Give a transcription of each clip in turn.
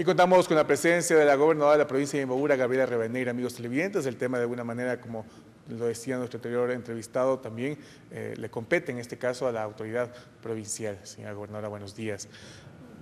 Y contamos con la presencia de la gobernadora de la provincia de Imbabura, Gabriela Reveneira, amigos televidentes. El tema de alguna manera, como lo decía nuestro anterior entrevistado, también eh, le compete en este caso a la autoridad provincial. Señora gobernadora, buenos días.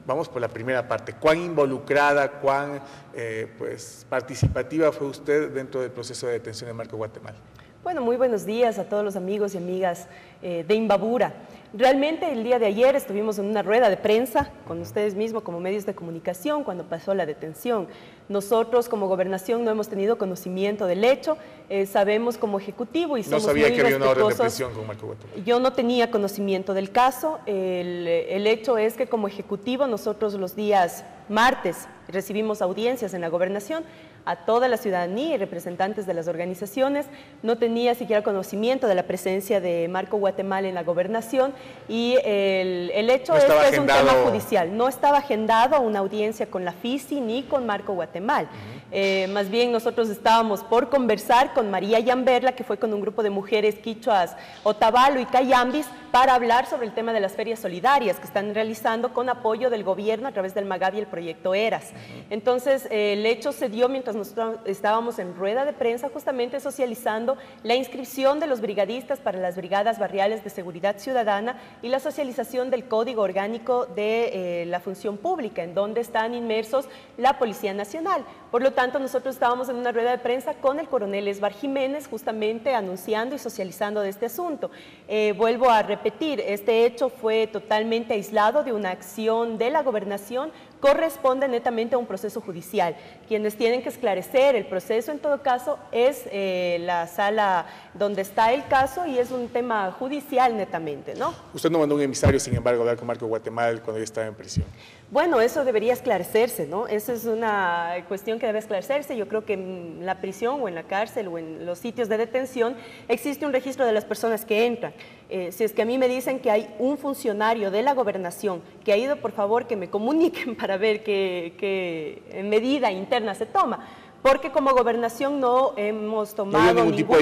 Vamos por la primera parte. ¿Cuán involucrada, cuán eh, pues, participativa fue usted dentro del proceso de detención de Marco Guatemala? Bueno, muy buenos días a todos los amigos y amigas eh, de Imbabura. Realmente el día de ayer estuvimos en una rueda de prensa con ustedes mismos como medios de comunicación cuando pasó la detención. Nosotros como gobernación no hemos tenido conocimiento del hecho, eh, sabemos como ejecutivo y somos No sabía muy que había una orden de respetuosos. prisión con Marco. Yo no tenía conocimiento del caso. El, el hecho es que como ejecutivo nosotros los días martes recibimos audiencias en la gobernación a toda la ciudadanía y representantes de las organizaciones. No tenía siquiera conocimiento de la presencia de Marco Guatemala en la gobernación y el, el hecho No es que es un tema judicial. No estaba agendado una audiencia con la FICI ni con Marco Guatemala. Eh, más bien nosotros estábamos por conversar con María Yamberla, que fue con un grupo de mujeres quichuas, Otavalo y Cayambis, para hablar sobre el tema de las ferias solidarias que están realizando con apoyo del gobierno a través del Magavi y el proyecto ERAS. Entonces, eh, el hecho se dio mientras nosotros estábamos en rueda de prensa justamente socializando la inscripción de los brigadistas para las brigadas barriales de seguridad ciudadana y la socialización del código orgánico de eh, la función pública, en donde están inmersos la Policía Nacional. Por lo tanto, nosotros estábamos en una rueda de prensa con el coronel Esbar Jiménez, justamente anunciando y socializando de este asunto. Eh, vuelvo a repetir, este hecho fue totalmente aislado de una acción de la gobernación, corresponde netamente a un proceso judicial. Quienes tienen que esclarecer el proceso, en todo caso, es eh, la sala donde está el caso y es un tema judicial netamente, ¿no? Usted no mandó un emisario, sin embargo, a hablar con Marco Guatemala cuando ella estaba en prisión. Bueno, eso debería esclarecerse, ¿no? Esa es una cuestión que debe esclarecerse. Yo creo que en la prisión o en la cárcel o en los sitios de detención existe un registro de las personas que entran. Eh, si es que a mí me dicen que hay un funcionario de la gobernación que ha ido, por favor, que me comuniquen para ver qué, qué medida interna se toma. Porque como gobernación no hemos No tomado había ningún tipo de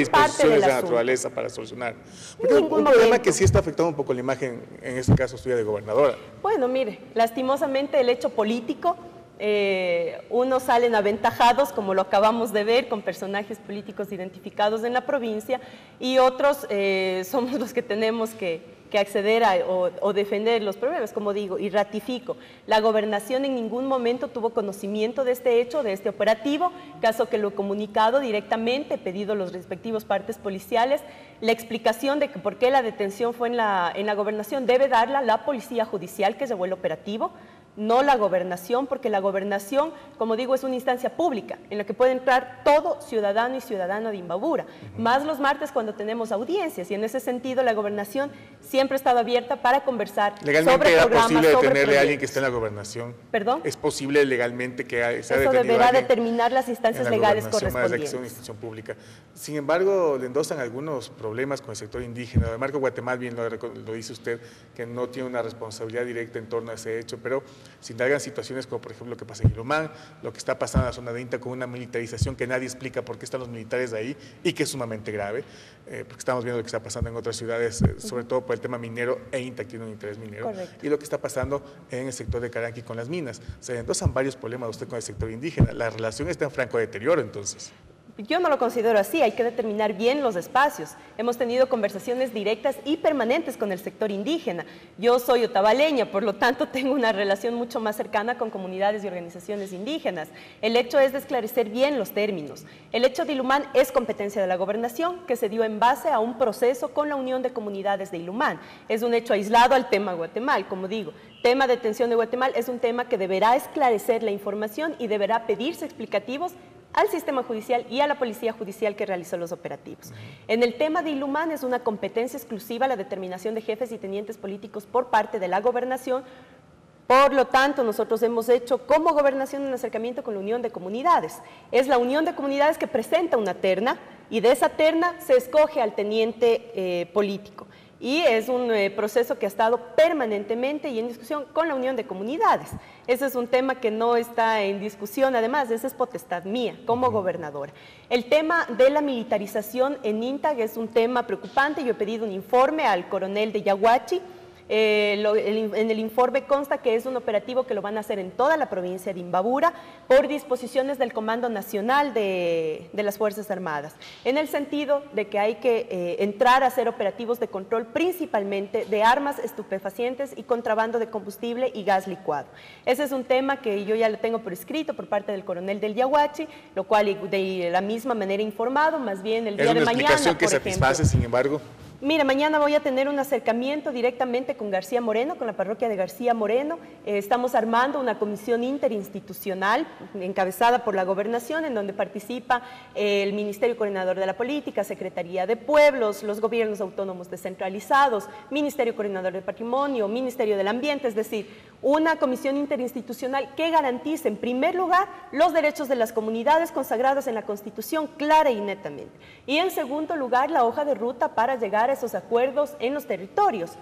del de asunto. naturaleza para solucionar. Porque un ningún problema momento. que sí está afectando un poco la imagen, en este caso suya de gobernadora. Bueno, mire, lastimosamente el hecho político, eh, unos salen aventajados, como lo acabamos de ver, con personajes políticos identificados en la provincia, y otros eh, somos los que tenemos que, que acceder a, o, o defender los problemas, como digo, y ratifico. La gobernación en ningún momento tuvo conocimiento de este hecho, de este operativo, caso que lo he comunicado directamente, pedido los respectivos partes policiales. La explicación de que por qué la detención fue en la, en la gobernación debe darla la policía judicial que llevó el operativo, no la gobernación, porque la gobernación, como digo, es una instancia pública en la que puede entrar todo ciudadano y ciudadana de Imbabura, más los martes cuando tenemos audiencias, y en ese sentido la gobernación siempre ha estado abierta para conversar Legalmente sobre era posible detenerle a alguien que esté en la gobernación. ¿Perdón? Es posible legalmente que sea Eso deberá determinar las en instancias la legales más la que sea una correspondientes. institución pública. Sin embargo, le endosan algunos problemas con el sector indígena. De Marco Guatemala, bien lo, lo dice usted, que no tiene una responsabilidad directa en torno a ese hecho, pero se indagan situaciones como por ejemplo lo que pasa en Ilumán, lo que está pasando en la zona de INTA con una militarización que nadie explica por qué están los militares ahí y que es sumamente grave, eh, porque estamos viendo lo que está pasando en otras ciudades, eh, sobre todo por el tema minero e INTA que tiene un interés minero, Correcto. y lo que está pasando en el sector de Caranqui con las minas. Se endosan varios problemas usted con el sector indígena. La relación está en franco deterioro entonces. Yo no lo considero así, hay que determinar bien los espacios. Hemos tenido conversaciones directas y permanentes con el sector indígena. Yo soy otavaleña, por lo tanto tengo una relación mucho más cercana con comunidades y organizaciones indígenas. El hecho es de esclarecer bien los términos. El hecho de Ilumán es competencia de la gobernación que se dio en base a un proceso con la Unión de Comunidades de Ilumán. Es un hecho aislado al tema Guatemala, como digo. Tema de detención de Guatemala es un tema que deberá esclarecer la información y deberá pedirse explicativos al sistema judicial y a la policía judicial que realizó los operativos. En el tema de Ilumán es una competencia exclusiva la determinación de jefes y tenientes políticos por parte de la gobernación. Por lo tanto, nosotros hemos hecho como gobernación un acercamiento con la Unión de Comunidades. Es la Unión de Comunidades que presenta una terna y de esa terna se escoge al teniente eh, político. Y es un eh, proceso que ha estado permanentemente y en discusión con la Unión de Comunidades. Ese es un tema que no está en discusión, además, esa es potestad mía como gobernadora. El tema de la militarización en INTAG es un tema preocupante. Yo he pedido un informe al coronel de Yaguachi Eh, en el informe consta que es un operativo que lo van a hacer en toda la provincia de Imbabura por disposiciones del Comando Nacional de, las Fuerzas Armadas, en el sentido de que hay que eh, entrar a hacer operativos de control principalmente de armas estupefacientes y contrabando de combustible y gas licuado. Ese es un tema que yo ya lo tengo por escrito por parte del coronel del Yahuachi, lo cual de la misma manera informado, más bien el día de mañana. Es una que satisface, sin embargo. Mira, mañana voy a tener un acercamiento directamente con García Moreno, con la parroquia de García Moreno. Eh, estamos armando una comisión interinstitucional encabezada por la gobernación, en donde participa eh, el Ministerio Coordinador de la Política, Secretaría de Pueblos, los gobiernos autónomos descentralizados, Ministerio Coordinador de Patrimonio, Ministerio del Ambiente, es decir, una comisión interinstitucional que garantice, en primer lugar, los derechos de las comunidades consagrados en la Constitución clara y netamente. Y en segundo lugar, la hoja de ruta para llegar esos acuerdos en los territorios,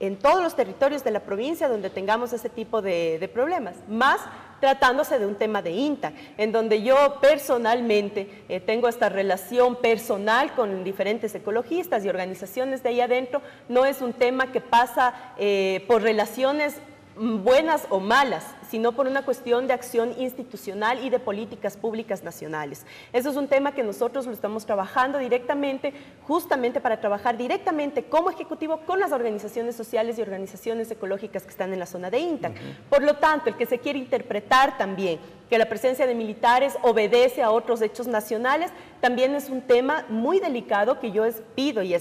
en todos los territorios de la provincia donde tengamos ese tipo de, problemas, más tratándose de un tema de INTA, en donde yo personalmente eh, tengo esta relación personal con diferentes ecologistas y organizaciones de ahí adentro, no es un tema que pasa eh, por relaciones buenas o malas, sino por una cuestión de acción institucional y de políticas públicas nacionales. Eso es un tema que nosotros lo estamos trabajando directamente, justamente para trabajar directamente como ejecutivo con las organizaciones sociales y organizaciones ecológicas que están en la zona de INTA. Por lo tanto, el que se quiere interpretar también que la presencia de militares obedece a otros hechos nacionales, también es un tema muy delicado que yo pido y,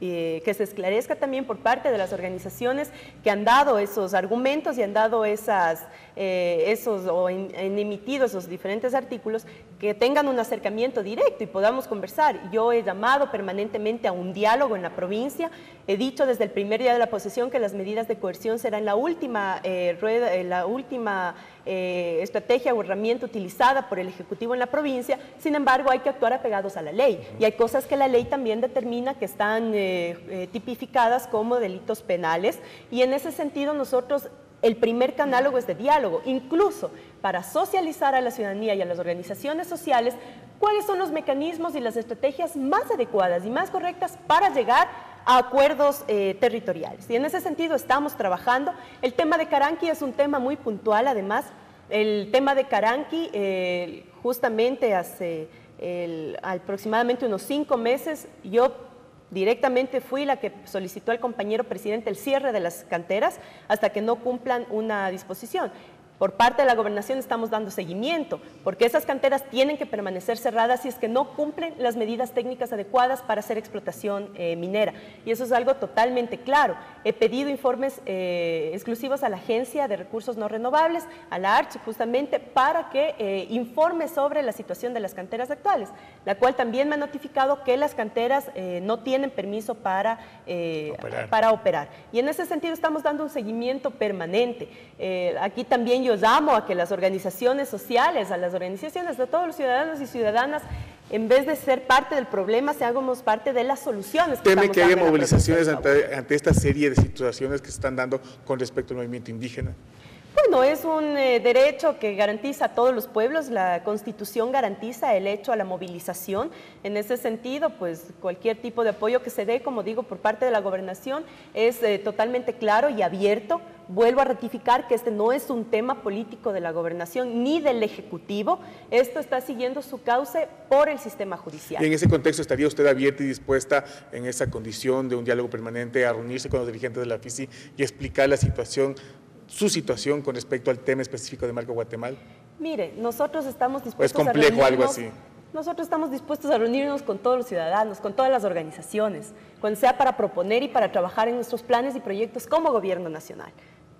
eh, que se esclarezca también por parte de las organizaciones que han dado esos argumentos y han dado esas, eh, esos o han emitido esos diferentes artículos, que tengan un acercamiento directo y podamos conversar. Yo he llamado permanentemente a un diálogo en la provincia, he dicho desde el primer día de la posesión que las medidas de coerción serán la última eh, rueda, la última eh, estrategia o herramienta utilizada por el Ejecutivo en la provincia, sin embargo hay que actuar apegados a la ley. Y hay cosas que la ley también determina que están eh, eh, tipificadas como delitos penales. Y en ese sentido nosotros el primer canálogo es de diálogo, incluso para socializar a la ciudadanía y a las organizaciones sociales cuáles son los mecanismos y las estrategias más adecuadas y más correctas para llegar a acuerdos eh, territoriales. Y en ese sentido estamos trabajando. El tema de Caranqui es un tema muy puntual, además. El tema de Caranqui, eh, justamente hace aproximadamente unos cinco meses, yo directamente fui la que solicitó al compañero presidente el cierre de las canteras hasta que no cumplan una disposición. Por parte de la gobernación estamos dando seguimiento, porque esas canteras tienen que permanecer cerradas si es que no cumplen las medidas técnicas adecuadas para hacer explotación eh, minera. Y eso es algo totalmente claro. He pedido informes eh, exclusivos a la Agencia de Recursos No Renovables, a la ARCH, justamente para que eh, informe sobre la situación de las canteras actuales, la cual también me ha notificado que las canteras no tienen permiso para operar. para operar. Y en ese sentido estamos dando un seguimiento permanente. aquí también yo llamo a que las organizaciones sociales, a las organizaciones de todos los ciudadanos y ciudadanas, en vez de ser parte del problema, seamos parte de las soluciones. Que ¿Teme que haya movilizaciones ante, esta serie de situaciones que se están dando con respecto al movimiento indígena? Bueno, es un eh, derecho que garantiza a todos los pueblos, la Constitución garantiza el hecho a la movilización. En ese sentido, pues cualquier tipo de apoyo que se dé, como digo, por parte de la gobernación es eh, totalmente claro y abierto. Vuelvo a ratificar que este no es un tema político de la gobernación ni del Ejecutivo, esto está siguiendo su cauce por el sistema judicial. Y en ese contexto, ¿estaría usted abierta y dispuesta en esa condición de un diálogo permanente a reunirse con los dirigentes de la FICI y explicar la situación su situación con respecto al tema específico de Marco Guatemala? Mire, nosotros estamos dispuestos ¿Es complejo algo así? Nosotros estamos dispuestos a reunirnos con todos los ciudadanos, con todas las organizaciones, cuando sea para proponer y para trabajar en nuestros planes y proyectos como gobierno nacional.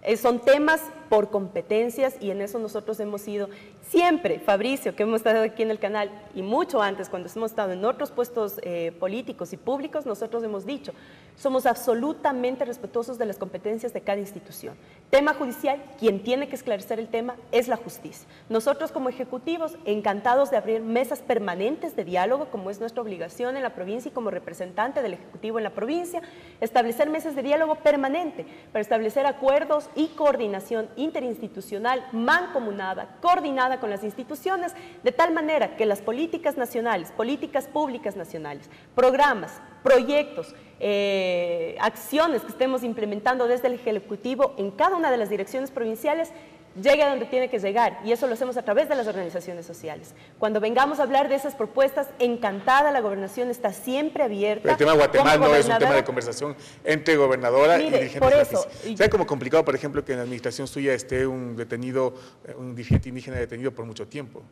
Eh, son temas por competencias y en eso nosotros hemos ido siempre, Fabricio, que hemos estado aquí en el canal y mucho antes, cuando hemos estado en otros puestos eh, políticos y públicos, nosotros hemos dicho, somos absolutamente respetuosos de las competencias de cada institución. Tema judicial, quien tiene que esclarecer el tema es la justicia. Nosotros como ejecutivos, encantados de abrir mesas permanentes de diálogo, como es nuestra obligación en la provincia y como representante del Ejecutivo en la provincia, establecer mesas de diálogo permanente para establecer acuerdos y coordinación interinstitucional mancomunada, coordinada con las instituciones, de tal manera que las políticas nacionales, políticas públicas nacionales, programas, proyectos, eh, eh, acciones que estemos implementando desde el Ejecutivo en cada una de las direcciones provinciales llegue a donde tiene que llegar y eso lo hacemos a través de las organizaciones sociales. Cuando vengamos a hablar de esas propuestas, encantada, la gobernación está siempre abierta. el tema de Guatemala no es un tema de conversación entre gobernadora y dirigentes por eso, ¿Sabe como complicado, por ejemplo, que en la administración suya esté un detenido, un dirigente indígena detenido por mucho tiempo?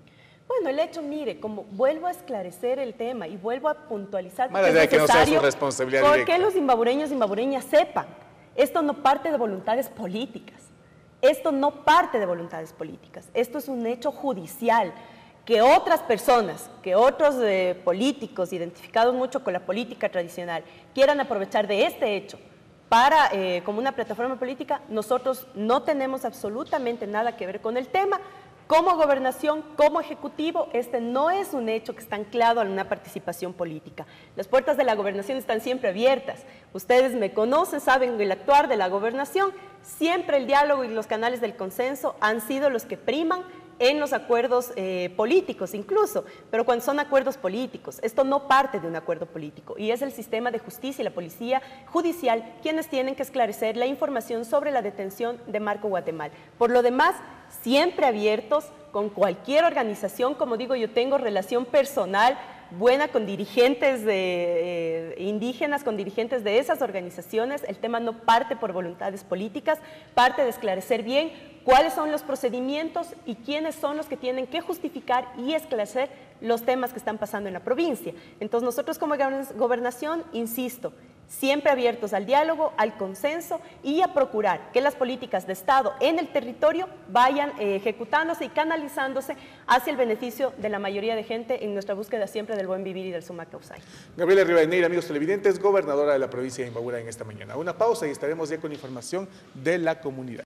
El hecho, mire, como vuelvo a esclarecer el tema y vuelvo a puntualizar que es necesario que responsabilidad porque los zimbabureños y zimbabureñas sepan, esto no parte de voluntades políticas. Esto no parte de voluntades políticas, esto es un hecho judicial que otras personas, que otros eh, políticos identificados mucho con la política tradicional quieran aprovechar de este hecho para, eh, como una plataforma política, nosotros no tenemos absolutamente nada que ver con el tema, como gobernación, como ejecutivo, este no es un hecho que está anclado a una participación política. Las puertas de la gobernación están siempre abiertas. Ustedes me conocen, saben el actuar de la gobernación. Siempre el diálogo y los canales del consenso han sido los que priman en los acuerdos eh, políticos incluso, pero cuando son acuerdos políticos, esto no parte de un acuerdo político y es el sistema de justicia y la policía judicial quienes tienen que esclarecer la información sobre la detención de Marco Guatemala. Por lo demás, siempre abiertos con cualquier organización, como digo, yo tengo relación personal buena con dirigentes de, eh, indígenas, con dirigentes de esas organizaciones. El tema no parte por voluntades políticas, parte de esclarecer bien cuáles son los procedimientos y quiénes son los que tienen que justificar y esclarecer los temas que están pasando en la provincia. Entonces nosotros como gobernación, insisto, siempre abiertos al diálogo, al consenso y a procurar que las políticas de Estado en el territorio vayan eh, ejecutándose y canalizándose hacia el beneficio de la mayoría de gente en nuestra búsqueda siempre del buen vivir y del suma causal. Gabriela Rivadeneira, amigos televidentes, gobernadora de la provincia de Imbabura en esta mañana. Una pausa y estaremos ya con información de la comunidad.